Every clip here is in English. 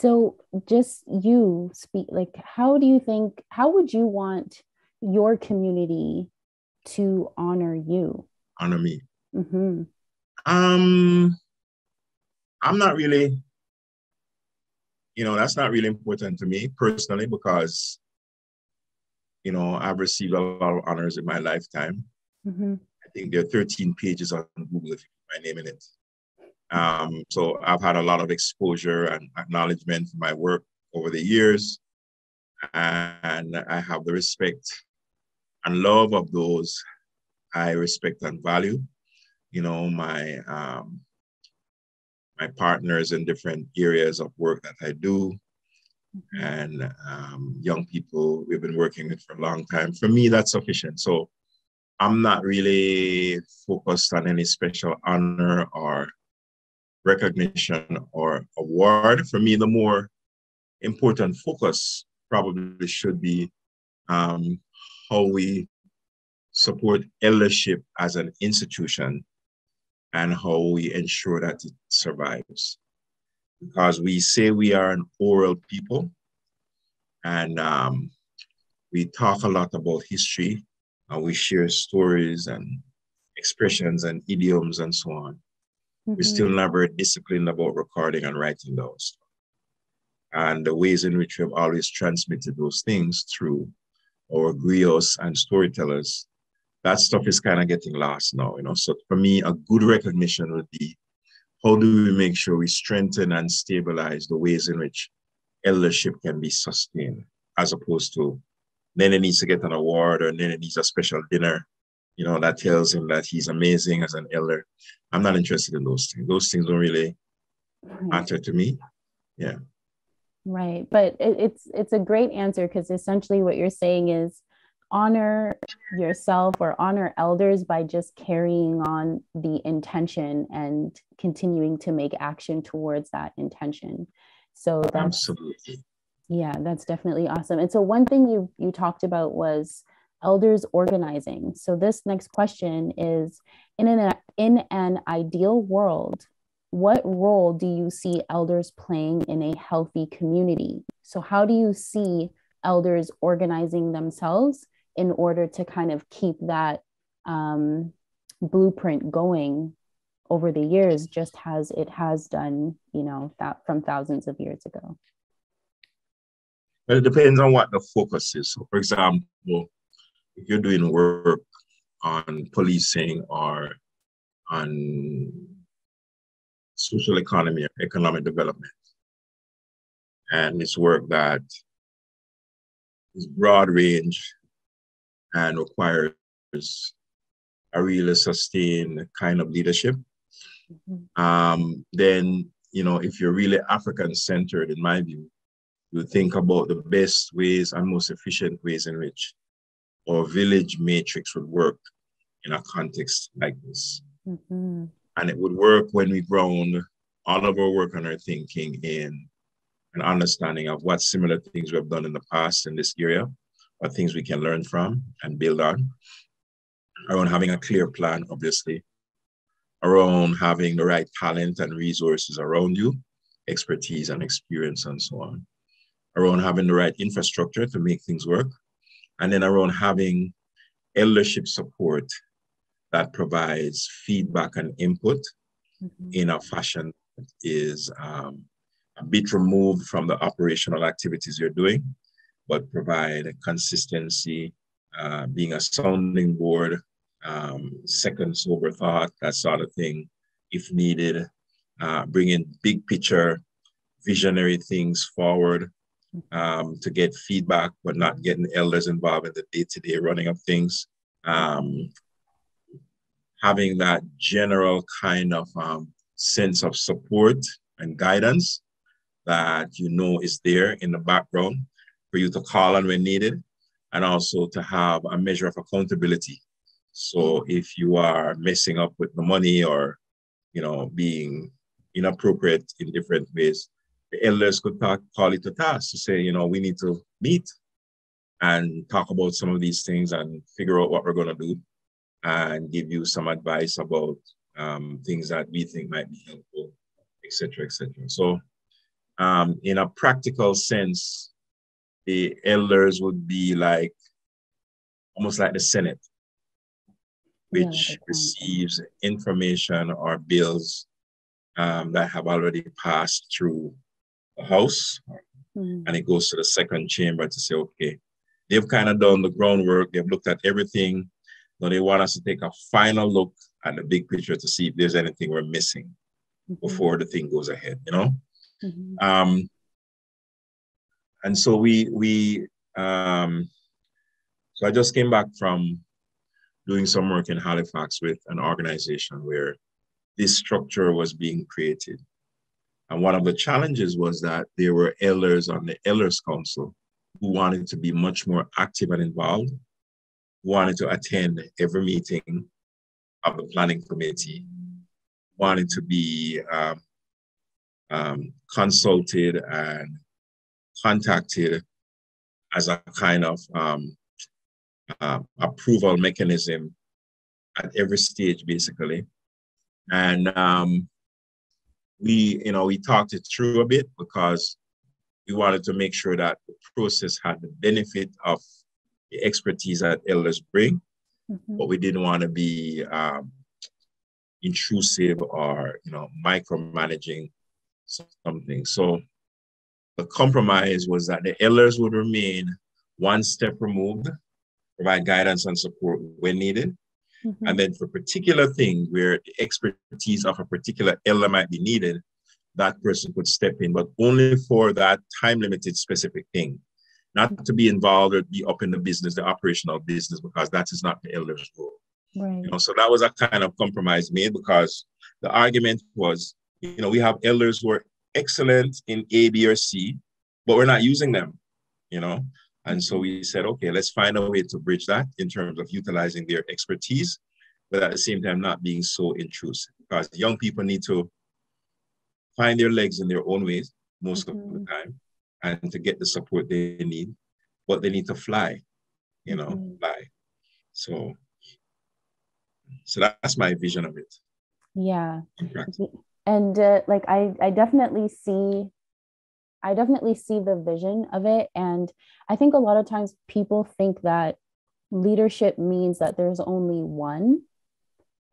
So just you speak like how do you think how would you want your community to honor you? Honor me. Mm-hmm. Um I'm not really, you know, that's not really important to me personally because, you know, I've received a lot of honors in my lifetime. Mm-hmm. I think there are 13 pages on Google if you put my name in it. Um, so I've had a lot of exposure and acknowledgement for my work over the years. And I have the respect and love of those I respect and value. You know, my um, my partners in different areas of work that I do, mm-hmm. and um, young people we've been working with for a long time. For me, that's sufficient. So I'm not really focused on any special honor or recognition or award. For me, the more important focus probably should be um, how we support eldership as an institution and how we ensure that it survives. Because we say we are an oral people and um, we talk a lot about history and we share stories and expressions and idioms and so on. Mm-hmm. We're still never disciplined about recording and writing those. And the ways in which we have always transmitted those things through our griots and storytellers that stuff is kind of getting lost now, you know. So for me, a good recognition would be how do we make sure we strengthen and stabilize the ways in which eldership can be sustained, as opposed to Nene needs to get an award or Nene needs a special dinner, you know, that tells him that he's amazing as an elder. I'm not interested in those things. Those things don't really matter to me. Yeah. Right. But it, it's it's a great answer because essentially what you're saying is honor yourself or honor elders by just carrying on the intention and continuing to make action towards that intention so that's absolutely yeah that's definitely awesome and so one thing you you talked about was elders organizing. So this next question is in an in an ideal world what role do you see elders playing in a healthy community? So how do you see elders organizing themselves in order to kind of keep that um, blueprint going over the years just as it has done you know that from thousands of years ago? It depends on what the focus is. So for example if you're doing work on policing or on social economy or economic development and it's work that is broad range and requires a really sustained kind of leadership. Mm-hmm. Um, then, you know, if you're really African centered, in my view, you think about the best ways and most efficient ways in which our village matrix would work in a context like this. Mm-hmm. And it would work when we ground all of our work and our thinking in an understanding of what similar things we have done in the past in this area what things we can learn from and build on, around having a clear plan, obviously, around having the right talent and resources around you, expertise and experience, and so on, around having the right infrastructure to make things work, and then around having eldership support that provides feedback and input mm-hmm. in a fashion that is um, a bit removed from the operational activities you're doing but provide consistency, uh, being a sounding board, um, second sober thought, that sort of thing, if needed, uh, bringing big picture, visionary things forward um, to get feedback, but not getting elders involved in the day to day running of things. Um, having that general kind of um, sense of support and guidance that you know is there in the background for you to call on when needed, and also to have a measure of accountability. So if you are messing up with the money or, you know, being inappropriate in different ways, the elders could talk, call it a task to say, you know, we need to meet and talk about some of these things and figure out what we're going to do and give you some advice about um, things that we think might be helpful, etc., etc. So um, in a practical sense, the elders would be like almost like the Senate, which yeah, receives information or bills um, that have already passed through the House, mm-hmm. and it goes to the second chamber to say, okay, they've kind of done the groundwork, they've looked at everything. Now they want us to take a final look at the big picture to see if there's anything we're missing mm-hmm. before the thing goes ahead, you know? Mm-hmm. Um, and so we we um, so I just came back from doing some work in Halifax with an organization where this structure was being created. And one of the challenges was that there were elders on the Elders Council who wanted to be much more active and involved, wanted to attend every meeting of the planning committee, wanted to be um, um, consulted and contacted as a kind of um, uh, approval mechanism at every stage, basically. And um, we, you know, we talked it through a bit because we wanted to make sure that the process had the benefit of the expertise that elders bring, mm-hmm. but we didn't want to be um, intrusive or, you know, micromanaging something. So the compromise was that the elders would remain one step removed, provide guidance and support when needed. Mm-hmm. And then for particular things where the expertise of a particular elder might be needed, that person could step in, but only for that time limited specific thing, not to be involved or be up in the business, the operational business, because that is not the elder's role. Right. You know, so that was a kind of compromise made because the argument was, you know, we have elders who are excellent in A, B, or C, but we're not using them, you know? And so we said, okay, let's find a way to bridge that in terms of utilizing their expertise, but at the same time, not being so intrusive because young people need to find their legs in their own ways most mm-hmm. of the mm-hmm. time and to get the support they need, but they need to fly, you know, mm-hmm. fly. So, so that's my vision of it. Yeah and uh, like I, I definitely see i definitely see the vision of it. And i think a lot of times people think that leadership means that there's only one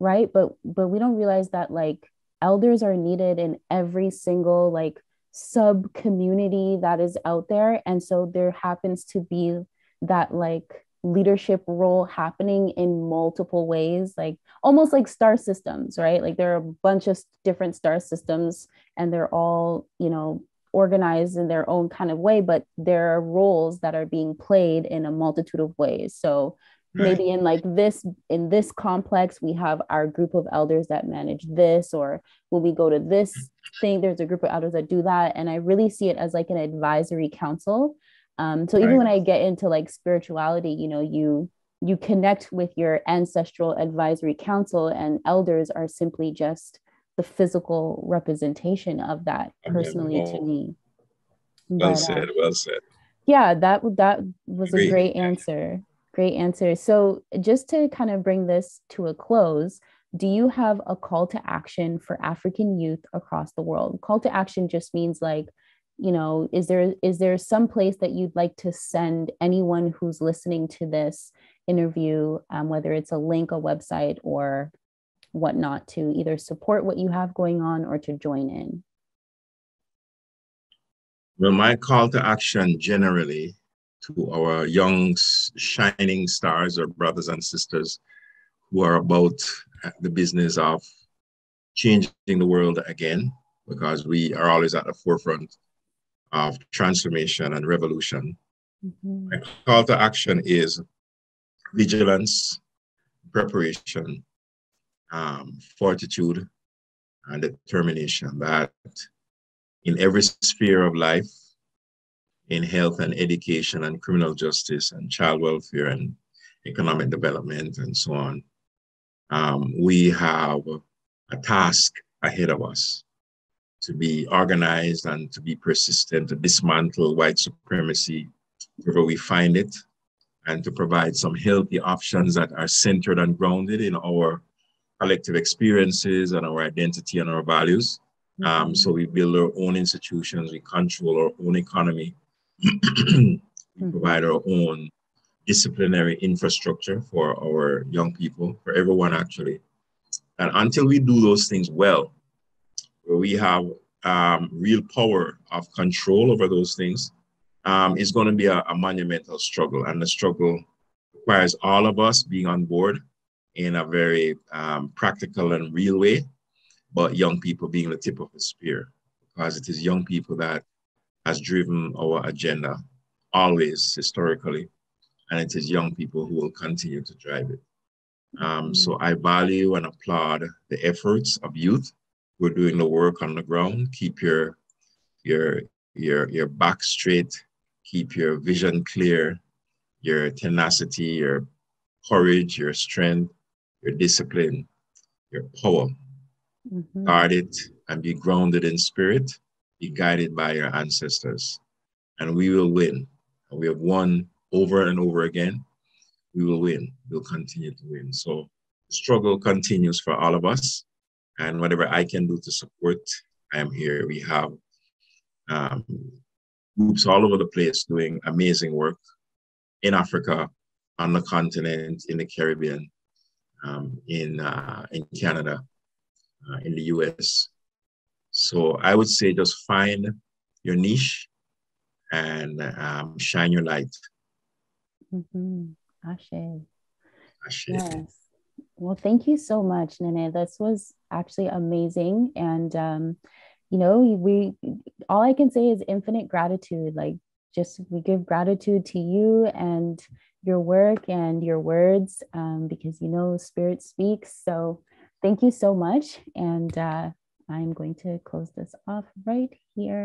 right? But but we don't realize that like elders are needed in every single like sub community that is out there. And so there happens to be that like leadership role happening in multiple ways like almost like star systems right? Like there are a bunch of different star systems and they're all you know organized in their own kind of way but there are roles that are being played in a multitude of ways. So maybe in like this in this complex we have our group of elders that manage this or when we go to this thing there's a group of elders that do that. And i really see it as like an advisory council. Um, so even right. when I get into like spirituality, you know, you you connect with your ancestral advisory council, and elders are simply just the physical representation of that personally to me. Well but, said. Uh, well said. Yeah, that that was a great answer. Great answer. So just to kind of bring this to a close, do you have a call to action for African youth across the world? Call to action just means like you know is there is there some place that you'd like to send anyone who's listening to this interview um, whether it's a link a website or whatnot to either support what you have going on or to join in well my call to action generally to our young shining stars or brothers and sisters who are about the business of changing the world again because we are always at the forefront of transformation and revolution. Mm-hmm. My call to action is vigilance, preparation, um, fortitude, and determination that in every sphere of life, in health and education and criminal justice and child welfare and economic development and so on, um, we have a task ahead of us to be organized and to be persistent, to dismantle white supremacy wherever we find it, and to provide some healthy options that are centered and grounded in our collective experiences and our identity and our values. Um, so we build our own institutions, we control our own economy, we mm-hmm. provide our own disciplinary infrastructure for our young people, for everyone actually. And until we do those things well, where we have um, real power of control over those things, um, it's going to be a, a monumental struggle. And the struggle requires all of us being on board in a very um, practical and real way, but young people being the tip of the spear, because it is young people that has driven our agenda always historically, and it is young people who will continue to drive it. Um, so I value and applaud the efforts of youth who are doing the work on the ground. Keep your your your your back straight, keep your vision clear, your tenacity, your courage, your strength, your discipline, your power. Mm-hmm. Guard it and be grounded in spirit, be guided by your ancestors, and we will win. And we have won over and over again. We will win. We'll continue to win. So the struggle continues for all of us. And whatever I can do to support, I am here. We have um, groups all over the place doing amazing work in Africa, on the continent, in the Caribbean, um, in, uh, in Canada, uh, in the US. So I would say just find your niche and um, shine your light. Mm-hmm. Ashe. Ashe. Yes. Well, thank you so much, Nene. This was actually amazing. And, um, you know, we, all I can say is infinite gratitude. Like, just we give gratitude to you and your work and your words um, because you know spirit speaks. So thank you so much. And uh, i'm going to close this off right here